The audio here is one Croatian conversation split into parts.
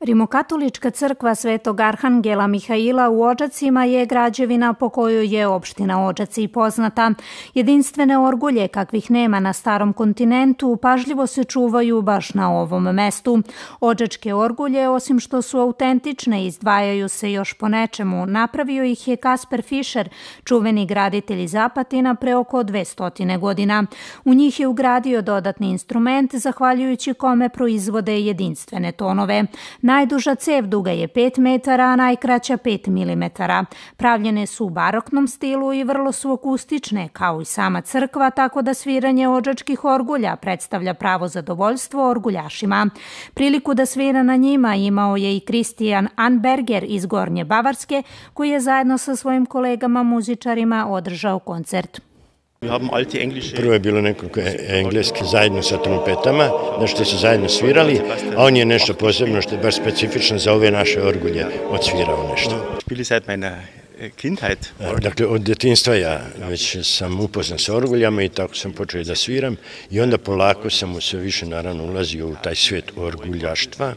Rimokatolička crkva Svetog Arhangela Mihaila u Ođacima je građevina po kojoj je opština Ođaci poznata. Jedinstvene orgulje kakvih nema na starom kontinentu pažljivo se čuvaju baš na ovom mestu. Ođačke orgulje, osim što su autentične, izdvajaju se još po nečemu. Napravio ih je Kasper Fischer, čuveni graditelj iz Zapatina pre oko 200 godina. U njih je ugradio dodatni instrument, zahvaljujući kome proizvode jedinstvene tonove. Najduža cev duga je 5 metara, a najkraća 5 mm. Pravljene su u baroknom stilu i vrlo su akustične, kao i sama crkva, tako da sviranje ođačkih orgulja predstavlja pravo zadovoljstvo orguljašima. Priliku da svira na njima imao je i Kristijan Anberger iz Gornje Bavarske, koji je zajedno sa svojim kolegama muzičarima održao koncert. Prvo je bilo nekoliko engleske zajedno sa trompetama, da što su zajedno svirali, a on je nešto posebno što je baš specifično za ove naše orgulje odsvirao nešto. Kindheit. Dakle, od detinstva ja već sam upoznan sa orguljama i tako sam počeo da sviram i onda polako sam u sve više naravno ulazio u taj svet orguljaštva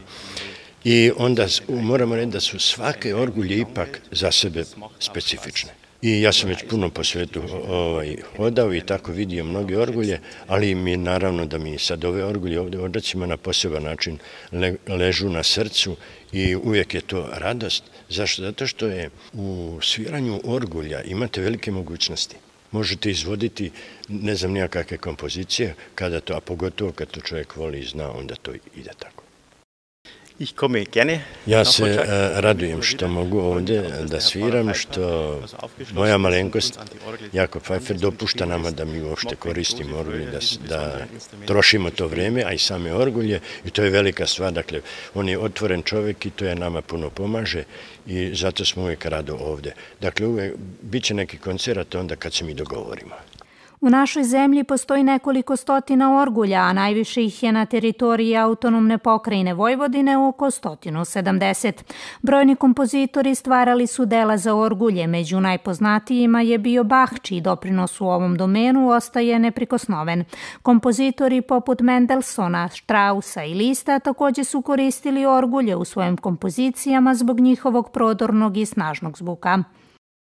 i onda moramo reći da su svake orgulje ipak za sebe specifične. I ja sam već puno po svetu ovaj, hodao i tako vidio mnoge orgulje, ali mi je naravno da mi sad ove orgulje ovde odacima na poseban način le, ležu na srcu i uvijek je to radost. Zašto? Zato što je u sviranju orgulja imate velike mogućnosti. Možete izvoditi ne znam nijakakve kompozicije, kada to, a pogotovo kad to čovjek voli i zna, onda to ide tako. Ja se uh, radujem što mogu ovde da sviram, što moja malenkost, Jakob Pfeiffer, dopušta nama da mi uopšte koristimo orgulje, da, da trošimo to vreme, a i same orgulje, i to je velika stvar. Dakle, on je otvoren čovek i to je nama puno pomaže i zato smo uvijek rado ovde. Dakle, uvijek bit će neki koncert onda kad se mi dogovorimo. U našoj zemlji postoji nekoliko stotina orgulja, a najviše ih je na teritoriji autonomne pokrajine Vojvodine oko 170. Brojni kompozitori stvarali su dela za orgulje, među najpoznatijima je bio Bach, čiji doprinos u ovom domenu ostaje neprikosnoven. Kompozitori poput Mendelsona, Strausa i Lista takođe su koristili orgulje u svojim kompozicijama zbog njihovog prodornog i snažnog zvuka.